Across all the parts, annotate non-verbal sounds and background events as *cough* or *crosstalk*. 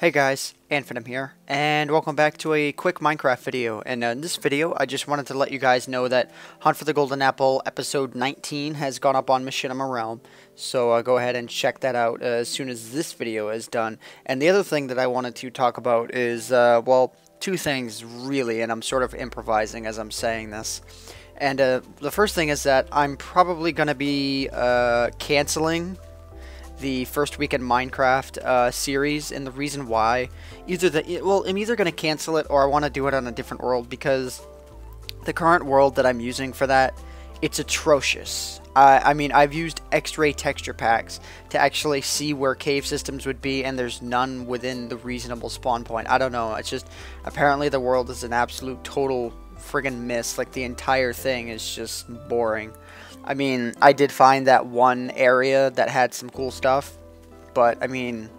Hey guys, AntVenom here, and welcome back to a quick Minecraft video. And uh, in this video, I just wanted to let you guys know that Hunt for the Golden Apple episode 19 has gone up on Machinima Realm. So uh, go ahead and check that out uh, as soon as this video is done. And the other thing that I wanted to talk about is, uh, well, two things really, and I'm sort of improvising as I'm saying this. And uh, the first thing is that I'm probably going to be uh, canceling the first weekend Minecraft uh, series, and the reason why, either the well, I'm either going to cancel it or I want to do it on a different world because the current world that I'm using for that, it's atrocious. Uh, I mean, I've used X-ray texture packs to actually see where cave systems would be, and there's none within the reasonable spawn point. I don't know. It's just apparently the world is an absolute total friggin' miss. Like the entire thing is just boring. I mean, I did find that one area that had some cool stuff, but I mean,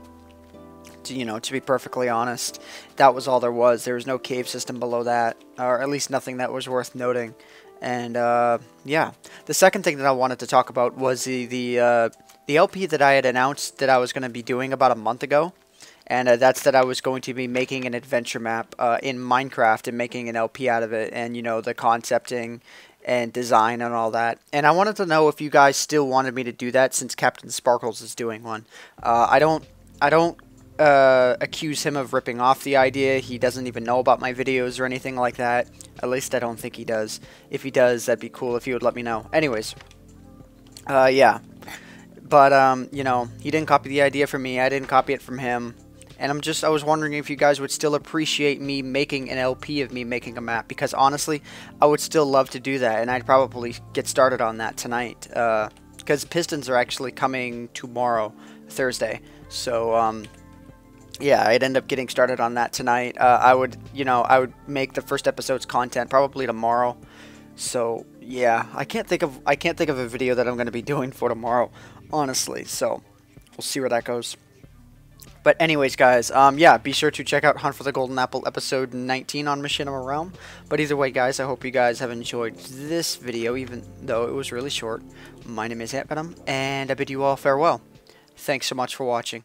to, you know, to be perfectly honest, that was all there was. There was no cave system below that, or at least nothing that was worth noting. And uh, yeah, the second thing that I wanted to talk about was the the uh, the LP that I had announced that I was going to be doing about a month ago and uh, that's that I was going to be making an adventure map uh, in Minecraft and making an LP out of it, and you know the concepting and design and all that. And I wanted to know if you guys still wanted me to do that since Captain Sparklez is doing one. Uh, I don't, I don't uh, accuse him of ripping off the idea. He doesn't even know about my videos or anything like that. At least I don't think he does. If he does, that'd be cool if he would let me know. Anyways, uh, yeah. But, um, you know, he didn't copy the idea from me. I didn't copy it from him. And I'm just, I was wondering if you guys would still appreciate me making an LP of me making a map. Because honestly, I would still love to do that. And I'd probably get started on that tonight. Because uh, Pistons are actually coming tomorrow, Thursday. So, um, yeah, I'd end up getting started on that tonight. Uh, I would, you know, I would make the first episode's content probably tomorrow. So, yeah, I can't think of, I can't think of a video that I'm going to be *laughs* doing for tomorrow, honestly. So, we'll see where that goes. But anyways, guys, um, yeah, be sure to check out Hunt for the Golden Apple episode 19 on Machinima Realm. But either way, guys, I hope you guys have enjoyed this video, even though it was really short. My name is Ant Venom, and I bid you all farewell. Thanks so much for watching.